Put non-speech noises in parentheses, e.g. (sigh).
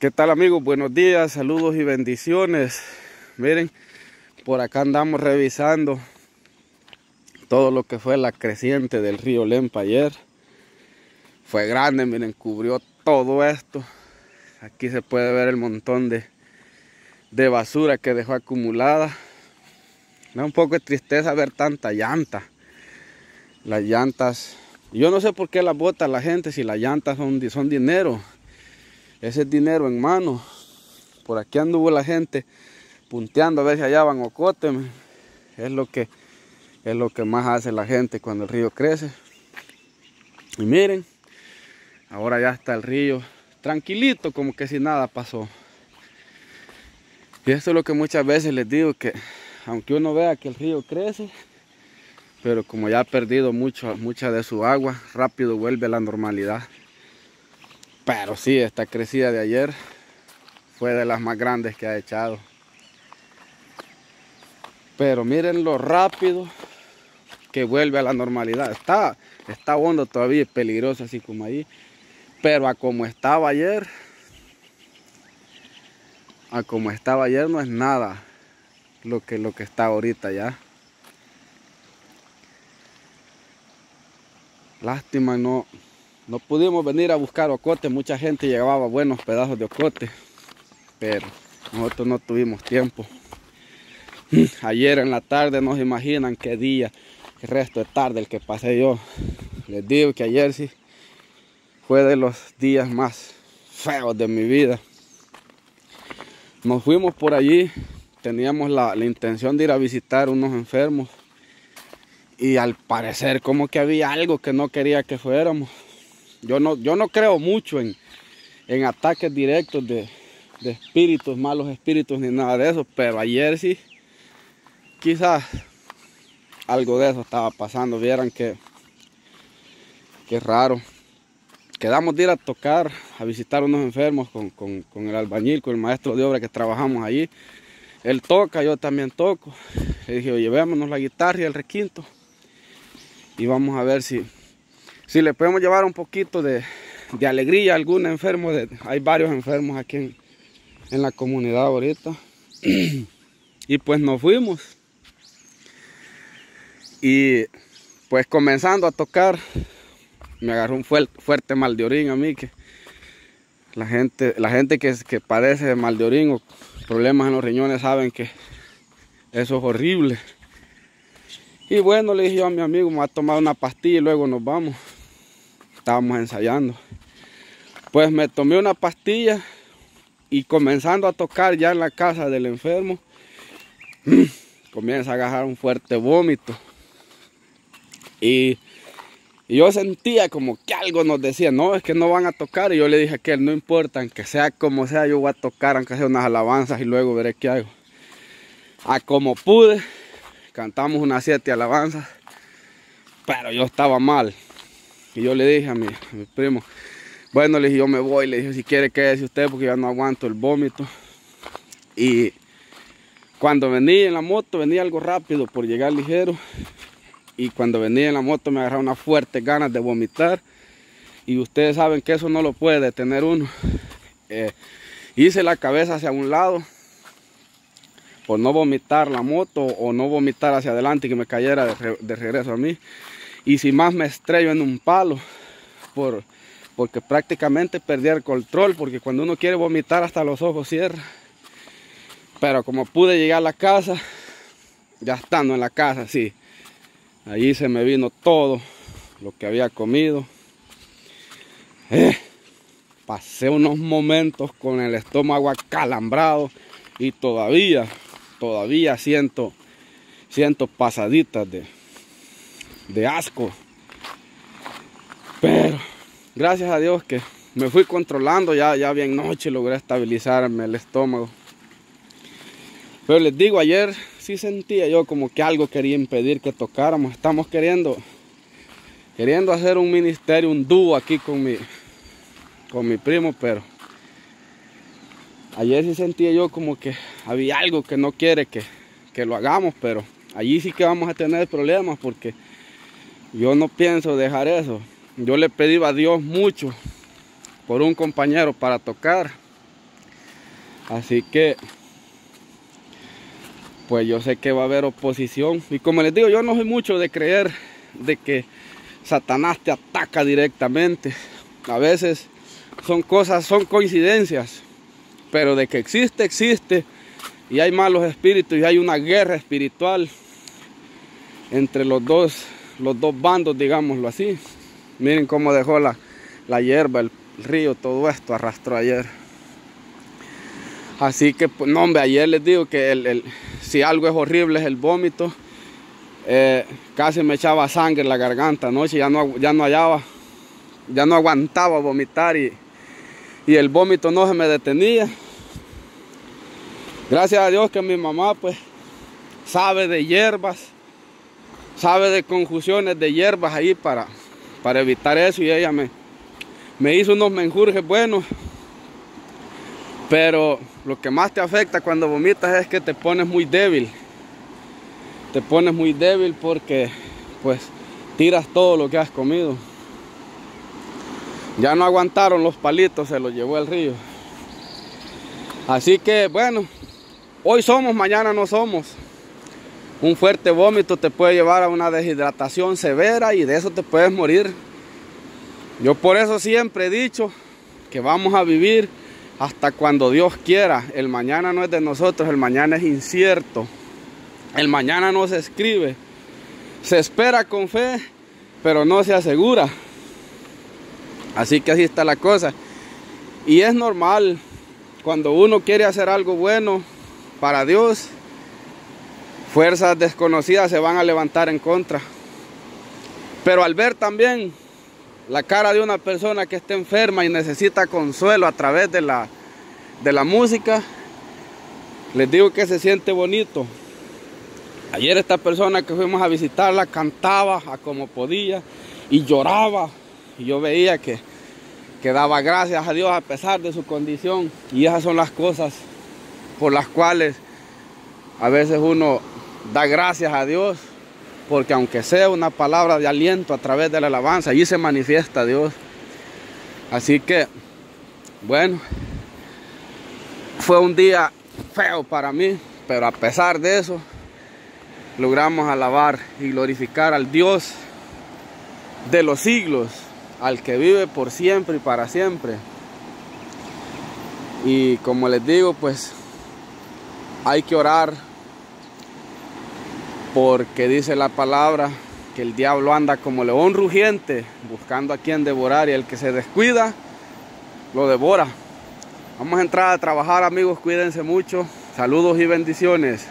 ¿Qué tal amigos? Buenos días, saludos y bendiciones. Miren, por acá andamos revisando todo lo que fue la creciente del río Lempa ayer. Fue grande, miren, cubrió todo esto. Aquí se puede ver el montón de, de basura que dejó acumulada. Da un poco de tristeza ver tanta llanta. Las llantas, yo no sé por qué las bota la gente si las llantas son, son dinero ese dinero en mano. Por aquí anduvo la gente punteando a ver si hallaban ocote. Es lo que es lo que más hace la gente cuando el río crece. Y miren, ahora ya está el río tranquilito, como que si nada pasó. Y esto es lo que muchas veces les digo, que aunque uno vea que el río crece, pero como ya ha perdido mucho, mucha de su agua, rápido vuelve a la normalidad. Pero sí, esta crecida de ayer fue de las más grandes que ha echado. Pero miren lo rápido que vuelve a la normalidad. Está, está hondo todavía, peligroso así como ahí. Pero a como estaba ayer, a como estaba ayer no es nada lo que, lo que está ahorita ya. Lástima no, no pudimos venir a buscar ocote, mucha gente llevaba buenos pedazos de ocote, pero nosotros no tuvimos tiempo. (clears throat) Ayer en la tarde no se imaginan qué día, el resto de tarde el que pasé yo. Les digo que ayer sí fue de los días más feos de mi vida. Nos fuimos por allí, teníamos la, la intención de ir a visitar unos enfermos y al parecer como que había algo que no quería que fuéramos yo no, yo no creo mucho en, ataques directos de, espíritus, malos espíritus ni nada de eso, pero ayer sí, quizás algo de eso estaba pasando. Vieran que, que raro. Quedamos de ir a tocar, a visitar unos enfermos con, con, el albañil, con el maestro de obra que trabajamos allí. Él toca, yo también toco. Le dije, llevémonos la guitarra y el requinto. Y vamos a ver si, si le podemos llevar un poquito de, alegría a algún enfermo, hay varios enfermos aquí en, la comunidad ahorita. (clears throat) y pues nos fuimos. Y pues comenzando a tocar, me agarró un fuerte, mal de orín a mí, que la gente, la gente que, que padece de mal de orín o problemas en los riñones saben que eso es horrible. Y bueno, le dije a mi amigo, me voy a tomar una pastilla y luego nos vamos estábamos ensayando. Pues me tomé una pastilla y comenzando a tocar ya en la casa del enfermo, (clears throat) comienza a agarrar un fuerte vómito. Y, yo sentía como que algo nos decía, no, es que no van a tocar. Y yo le dije que no importa, aunque sea como sea, yo voy a tocar, aunque sea unas alabanzas y luego veré qué hago. A como pude, cantamos unas siete alabanzas, pero yo estaba mal. Y yo le dije a mi, primo, bueno, le dije, yo me voy, le dije, si quiere quédese usted porque ya no aguanto el vómito. Y cuando venía en la moto, venía algo rápido por llegar ligero. Y cuando venía en la moto me agarraba una fuerte ganas de vomitar. Y ustedes saben que eso no lo puede detener uno. Eh, hice la cabeza hacia un lado por no vomitar la moto o no vomitar hacia adelante y que me cayera de regreso a mí y si más me estrello en un palo por, porque prácticamente perdí el control porque cuando uno quiere vomitar hasta los ojos cierra. Pero como pude llegar a la casa ya estando en la casa sí allí se me vino todo lo que había comido. Eh, pasé unos momentos con el estómago acalambrado y todavía todavía siento siento pasaditas de de asco. Pero gracias a Dios que me fui controlando, ya, ya bien noche logré estabilizarme el estómago. Pero les digo, ayer sí sentía yo como que algo quería impedir que tocáramos. Estamos queriendo, queriendo hacer un ministerio, un dúo aquí con mi, con mi primo, pero ayer sí sentía yo como que había algo que no quiere que, que lo hagamos, pero allí sí que vamos a tener problemas porque yo no pienso dejar eso. Yo le pedí a Dios mucho por un compañero para tocar. Así que, pues yo sé que va a haber oposición. Y como les digo, yo no soy mucho de creer de que Satanás te ataca directamente. A veces son cosas, son coincidencias. Pero de que existe, existe. Y hay malos espíritus y hay una guerra espiritual entre los dos, los dos bandos, digámoslo así. Miren cómo dejó la, la hierba, el río, todo esto arrastró ayer. Así que, pues, no, hombre, ayer les digo que el, si algo es horrible es el vómito. Eh, casi me echaba sangre en la garganta anoche, ya no, ya no hallaba, ya no aguantaba vomitar y, y el vómito no se me detenía. Gracias a Dios que mi mamá pues sabe de hierbas, sabe de conjunciones de hierbas ahí para, para evitar eso y ella me, me hizo unos menjurjes buenos. Pero lo que más te afecta cuando vomitas es que te pones muy débil. Te pones muy débil porque pues tiras todo lo que has comido. Ya no aguantaron los palitos, se los llevó el río. Así que bueno, hoy somos, mañana no somos. Un fuerte vómito te puede llevar a una deshidratación severa y de eso te puedes morir. Yo por eso siempre he dicho que vamos a vivir hasta cuando Dios quiera. El mañana no es de nosotros, el mañana es incierto. El mañana no se escribe. Se espera con fe, pero no se asegura. Así que así está la cosa. Y es normal cuando uno quiere hacer algo bueno para Dios, fuerzas desconocidas se van a levantar en contra. Pero al ver también la cara de una persona que está enferma y necesita consuelo a través de la, de la música, les digo que se siente bonito. Ayer esta persona que fuimos a visitarla cantaba a como podía y lloraba. Y yo veía que, que daba gracias a Dios a pesar de su condición. Y esas son las cosas por las cuales a veces uno da gracias a Dios porque aunque sea una palabra de aliento a través de la alabanza, allí se manifiesta Dios. Así que, bueno, fue un día feo para mí, pero a pesar de eso, logramos alabar y glorificar al Dios de los siglos, al que vive por siempre y para siempre. Y como les digo, pues hay que orar porque dice la palabra que el diablo anda como león rugiente buscando a quien devorar y el que se descuida lo devora. Vamos a entrar a trabajar amigos, cuídense mucho. Saludos y bendiciones.